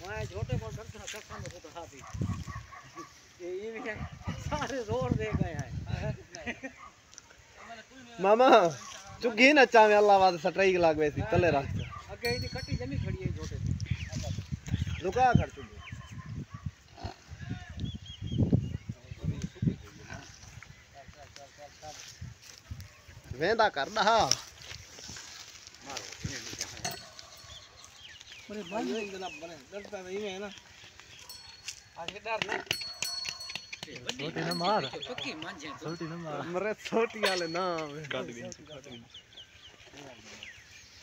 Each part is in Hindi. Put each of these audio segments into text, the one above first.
मैं छोटे को डरता कसम को तो हाथी। ये ये भी सारे रोड दे गए हैं। मामा चुगी न चावे अल्लाह वाद सटराई लाग तले रख। इनकी कट्टी जमी खड़ी है छोटे रुका कर चुगी वेंदा कर दहा अरे बंद। नहीं देना बने डरता नहीं है ना? आज के डर नहीं छोटी न मार। पक्की मान जाए छोटी न मार मरे छोटी वाले ना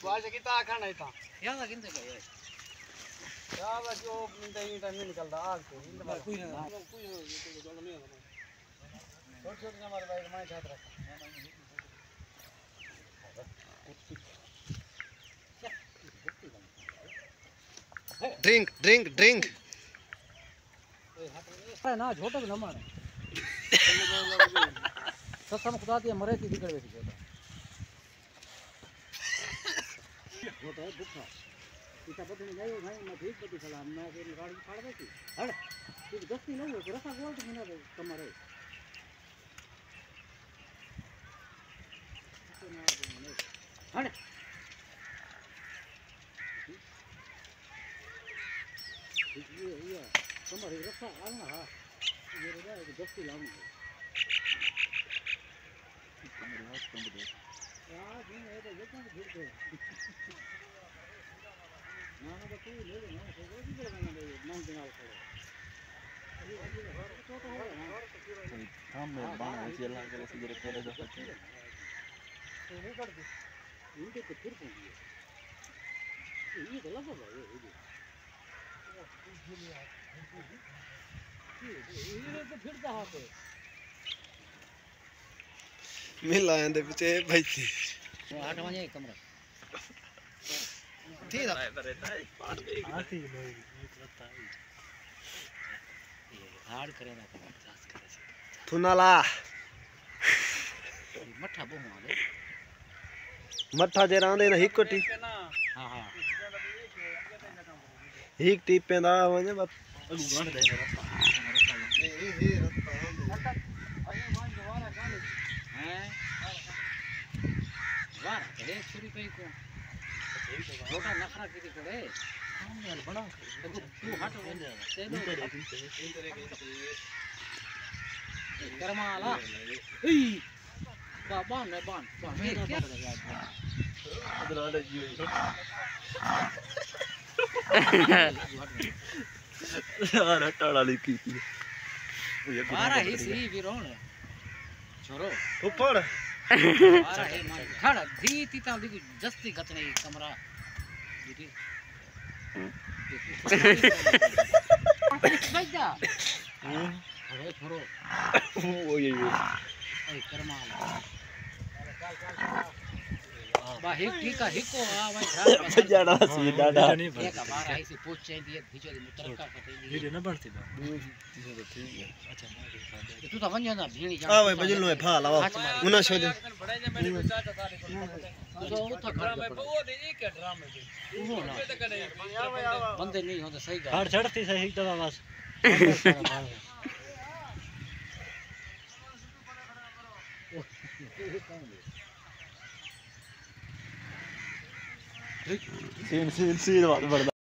बाज की किता खाना था याद आ किंतु गए यार जो निंदा ही टाइम निकलदा आग तो कोई ना कोई ना छोटे छोटे हमारे भाई मैं छात्र ड्रिंक ड्रिंक ड्रिंक अरे ना छोटे को न मारे कसम खुदा दी मरे थी बिगड़ बैठी छोटा छोटा है भूखा इतना पता नहीं जाएगा भाई मैं ठीक पति सलाम मैं फिर गाड़ी फाड़ देती हट तू दस्ती नहीं हो रखा गोल तो बिना कमरे हट ये ये कमरे रखा आना हाँ ये रहा है दस्ती लाऊँगा यार दिन है तो ये कौन फिर दे ना ना तो तू ले ले ना तो वो भी करना दे मन बिना को छोटा हो ना हम बाण ऐसे ला के सीधे पहले जो तो वो कर दे इनके तो फिर पहुँच गए ये तो लगा है ये ये तो फिर कहाँ पे मिल आए दे पीछे, भाई थी आठ बजे कमरा है हार्ड करे ना करे थुनाला। मठा आले मठा जे रांदे ना टी हाँ हाँ हिक दा वने दे मेरा हैं वाह करे छुरी पे को छोटा नखरा किती करे हम बड़ा तू हट बन करमाला बान ने बान बान मेरे क्या इधर वाले जी यार हटाड़ा लिखी थी ये मारा ही सी विरोण छोरो ऊपर मारा ही मार। खड़ा दी ती ता दी जस्ती गतने कमरा। दीदी। बजा अरे छोरो ओ ये ये ए करमाला। बा हिक ठीक है हिको आ भाई जाड़ा सी डाडा एक बार आई से पूछ चाहिए दिए भीचो दी मुतरका कते वीडियो न बढ़ती बा ठीक है अच्छा मैं तू तो वंजा ना भीणी जा आ भाई बजल नो फा लावा उना शो दे बड़े ने मैंने पूछा था तारे तो उठा खड़ा मैं वो दे। एक ड्रामे दे वो ना। बंदे नहीं होते सही गा हार चढ़ती सही दवा बस। സീൻ സീൻ സീൻ പാടുന്നത്